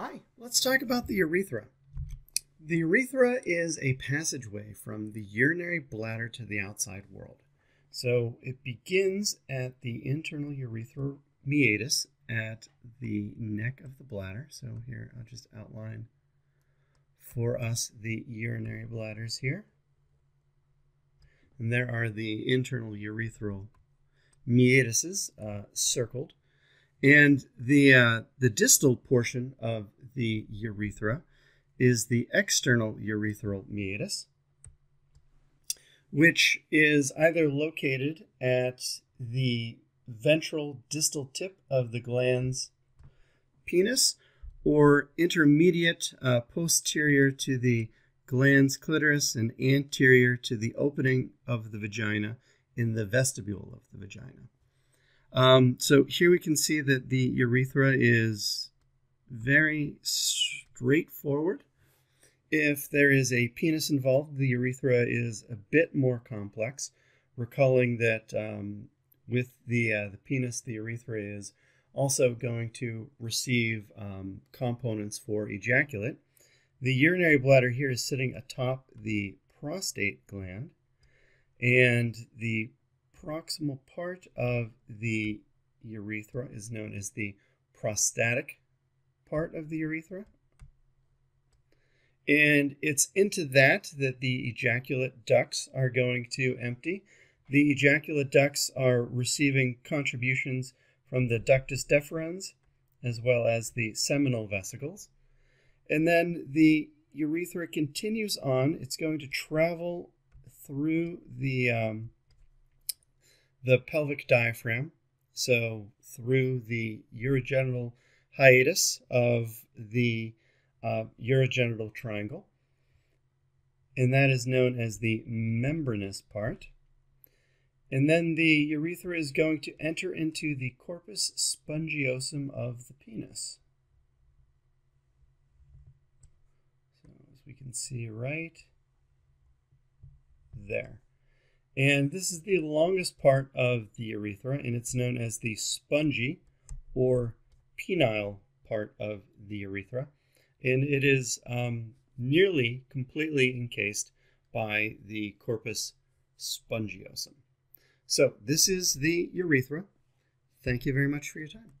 Hi, let's talk about the urethra. The urethra is a passageway from the urinary bladder to the outside world. So it begins at the internal urethral meatus at the neck of the bladder. So here I'll just outline for us the urinary bladders here. And there are the internal urethral meatuses uh, circled. And the, uh, the distal portion of the urethra is the external urethral meatus, which is either located at the ventral distal tip of the glans penis or intermediate uh, posterior to the glans clitoris and anterior to the opening of the vagina in the vestibule of the vagina. Um, so here we can see that the urethra is very straightforward. If there is a penis involved, the urethra is a bit more complex, recalling that um, with the, uh, the penis, the urethra is also going to receive um, components for ejaculate. The urinary bladder here is sitting atop the prostate gland, and the proximal part of the urethra is known as the prostatic part of the urethra. And it's into that that the ejaculate ducts are going to empty. The ejaculate ducts are receiving contributions from the ductus deferens as well as the seminal vesicles. And then the urethra continues on. It's going to travel through the um, the pelvic diaphragm, so through the urogenital hiatus of the uh, urogenital triangle, and that is known as the membranous part. And then the urethra is going to enter into the corpus spongiosum of the penis. So as we can see right there. And this is the longest part of the urethra, and it's known as the spongy or penile part of the urethra. And it is um, nearly completely encased by the corpus spongiosum. So this is the urethra. Thank you very much for your time.